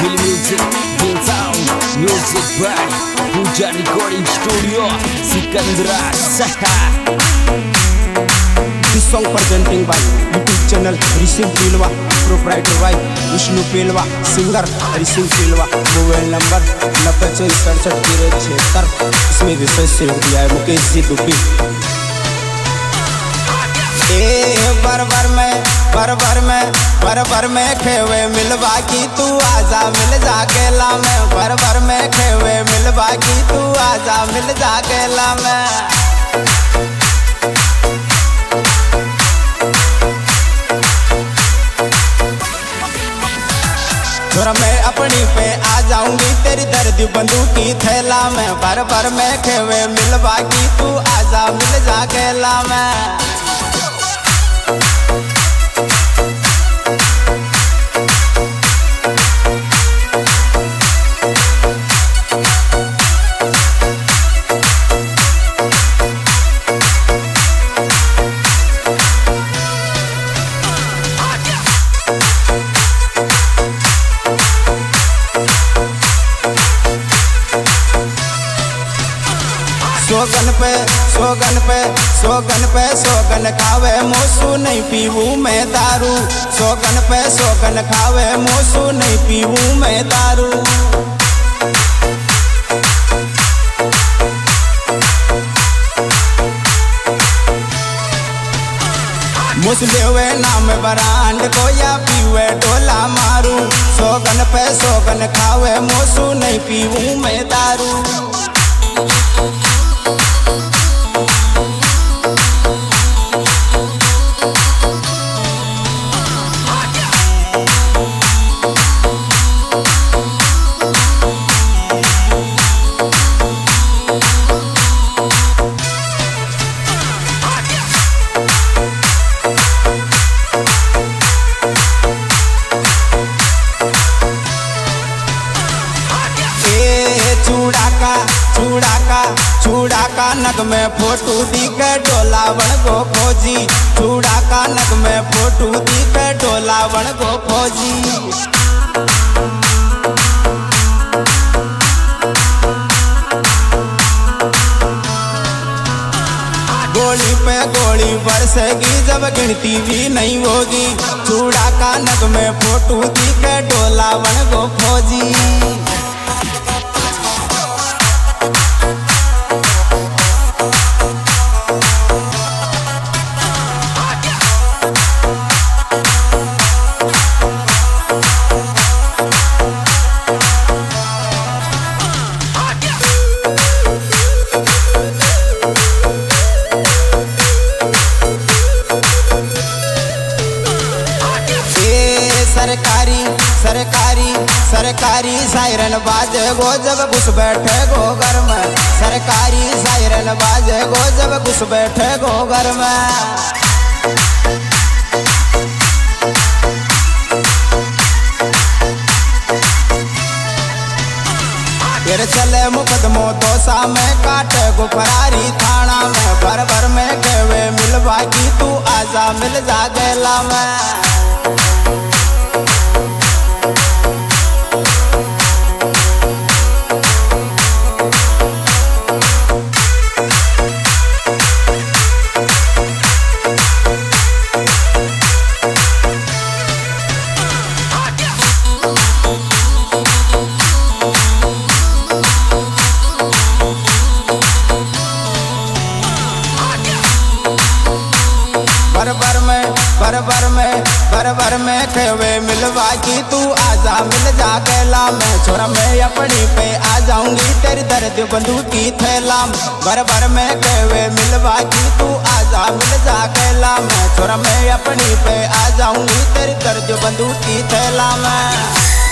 Bill Music, Bill Sound, Music by Puja Recording Studio, Sikandra Saha. This song presenting by YouTube channel Rising Pilwa, proprietor by Vishnu Pilwa, singer Rising Pilwa, mobile number नब्बे चौबीस सड़सठ zero छिहत्तर इसमें विशेष सहयोग दिया है मुकेश जी दुबी ए बरबर में बरबर में बरबर में खेवे मिलवा की तू आजा, मिल जा केला में। बरबर में खेवे मिलवा की तू आजा, मिल जा केला में। छोरा मैं अपनी पे आ जाऊँगी, तेरी दर्द बंदूक थैला में। भर भर में खेवे मिलवा की तू आजा, मिल जा केला में। सोगन पे सोगन पे सोगन पे सोगन खावे, मोसू नहीं पीवू मैं दारू सोगन पे सोगन खावे, मोसू नहीं पीवू मैं दारू मुसलेवे नाम बरांड को या पीवे डोला मारू। सोगन पे सोगन खावे, मोसू नहीं पीवू मैं दारू चूड़ा का चूड़ा का चूड़ा का नग में फ़ोटो दी के डोलावण गो खोजी। चूड़ा का नग में फ़ोटो दी के डोलावण गो खोजी। गोली पे गोली बरसेगी, जब गिनती भी नहीं होगी। चूड़ा का नग में फ़ोटो दी के डोलावण गो खोजी। सरकारी सायरन बाजे गो जब घुस बैठे गो घर में। सरकारी सायरन बाजे गो जब घुस बैठे गो घर में। फिर चले मुकदमो तो में काटे गो फरारी थाना में। भर भर में केवे मिलवा की तू आजा मिल जा गेला में। भर भर में भर भर में भर भर में खेवे मिलवा की तू आजा, मिल जा केला मैं छोरा, मैं अपनी पे आ जाऊँगी, तेरी दर्द बंदूक की थैला। भर भर में खेवे मिलवा की तू आजा, मिल जा केला मैं छोरा, मैं अपनी पे आ जाऊँगी, तेरी दर्द बंदूक की थैला में